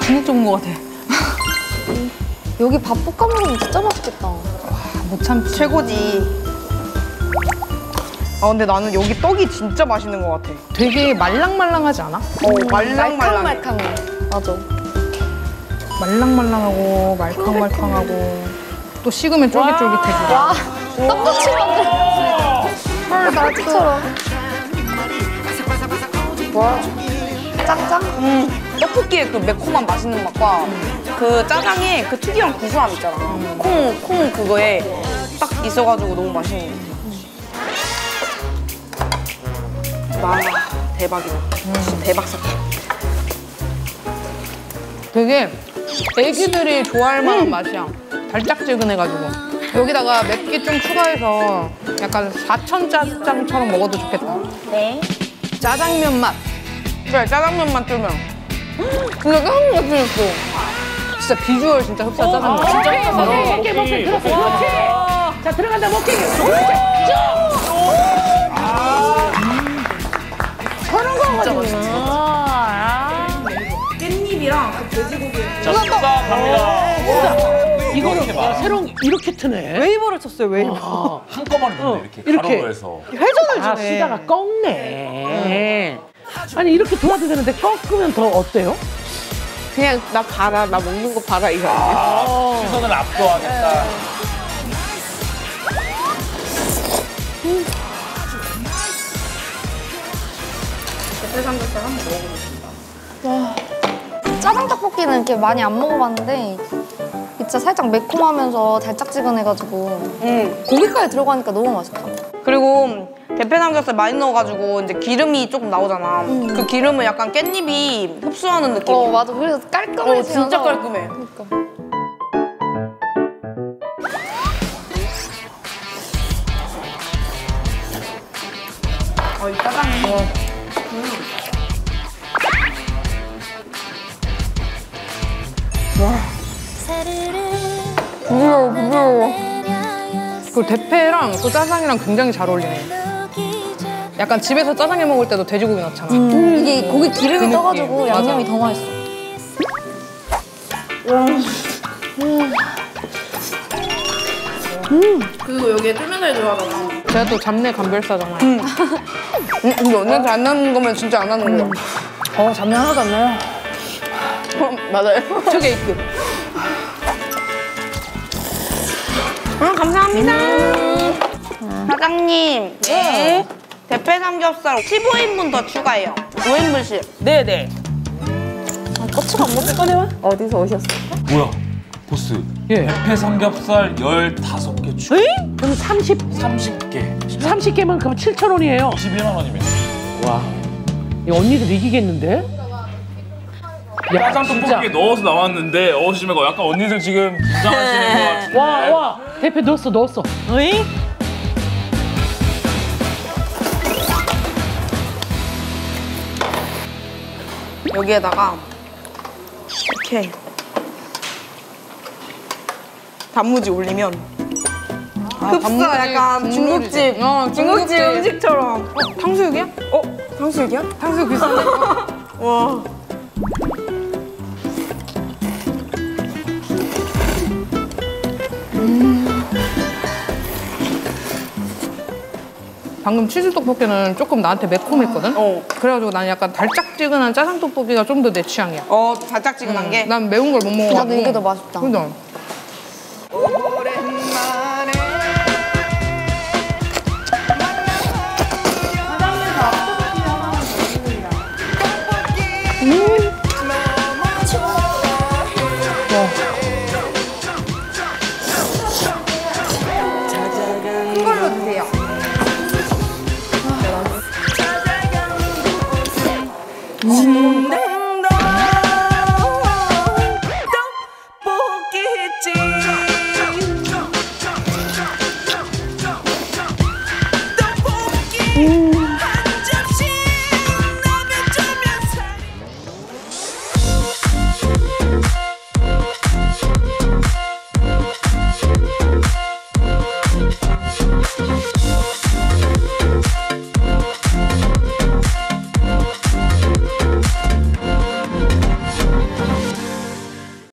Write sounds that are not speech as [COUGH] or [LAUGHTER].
제일 좋은 것 같아. [LAUGHS] 여기 밥 볶아 먹으면 진짜 맛있겠다. 못 참지. 최고지. 아 근데 나는 여기 떡이 진짜 맛있는 것 같아. 되게 말랑말랑하지 않아? 어 말랑말랑. 말캉말캉해. 맞아. 말랑말랑하고 말캉말캉하고 또 식으면 쫄깃쫄깃해지고. 와, 떡꼬치 만들. 헐, 나처럼. 와, 짱짱. 음, 떡볶이의 그 매콤한 맛있는 맛과 그 짜장의 그 특이한 구수함 있잖아. 콩, 콩 그거에 딱 있어가지고 너무 맛있는 것 같아. 와, 대박이다. 진짜 대박 사건. 되게 애기들이 좋아할 만한 맛이야. 달짝지근해가지고. 여기다가 맵기 좀 추가해서 약간 사천 짜장처럼 먹어도 좋겠다. 네. 짜장면 맛. 그래, 짜장면만 뜨면. 근데 깡 같이 있어. 진짜 비주얼 진짜 흡사 짜장면. 진짜 흡사. 먹게 먹게 들었어 그렇지 자 들어간다 먹게 저런 거거든요 깻잎이랑 그 돼지고기. 자, 식사 갑니다. 이거를 와, 새로운 이렇게 트네 웨이버를 쳤어요, 웨이버. 아, 한꺼번에 넣네, 이렇게. 이렇게. 회전을 아 주네. 쓰다가 꺾네 아니 이렇게 도와도 되는데 꺾으면 더 어때요? 그냥 나 봐라, 나 먹는 거 봐라 이거. 아, 시선을 압도하겠다. 짜장 떡볶이는 이렇게 많이 안 먹어봤는데 진짜 살짝 매콤하면서 달짝지근해가지고 응. 고기까지 들어가니까 너무 맛있다. 그리고 대패 삼겹살 많이 넣어가지고 이제 기름이 조금 나오잖아. 그 기름을 약간 깻잎이 흡수하는 느낌이야. 어 맞아. 그래서 깔끔해. 어, 진짜 깔끔해. 그러니까. 어, 이 짜장이. 부드러워, 부드러워. 그 대패랑 그 짜장이랑 굉장히 잘 어울리네. 약간 집에서 짜장면 먹을 때도 돼지고기 넣잖아. 음, 이게 고기 기름이 그. 떠가지고. 양념이 더 맛있어. 그리고 여기에 쫄면을 들어가잖아. 제가 또 잡내 감별사잖아요. 응, 근데 언니한테 안 나는 거면 진짜 안 하는 거야. 어, 잡내 하나도 안 나요. [LAUGHS] 맞아요. 최고 A급. 응, 감사합니다. 사장님. 네. 대패 삼겹살 15인분 더 추가해요. 5인분씩. 네네 고추가 안 먹을 꺼내와 어디서 오셨어? 뭐야, 보스. 예. 대패 삼겹살 15개 추가. 에이? 그럼 30, 30개. 30개만 그럼 7천 원이에요 21만 원이면. 와, 이 언니들 이기겠는데? 야, 짜장 진짜. 떡볶이에 넣어서 나왔는데, 어, 조심해. 약간 언니들 지금 긴장하시는 것 [LAUGHS] 같은데. 와, 와, 대표 넣었어, 넣었어. 어이? 여기에다가 이렇게 단무지 올리면 흡사 단무지 약간 국물이지. 중국집 어, 중국집 중국집. 음식처럼 어, 탕수육이야? 어? 탕수육이야? 탕수육 비슷한데? [LAUGHS] 와 방금 치즈 떡볶이는 조금 나한테 매콤했거든? 어. 그래가지고 난 약간 달짝지근한 짜장 떡볶이가 좀 더 내 취향이야. 어, 달짝지근한 게난 매운 걸 못 먹어. 나도 이게 더 맛있다. 그죠?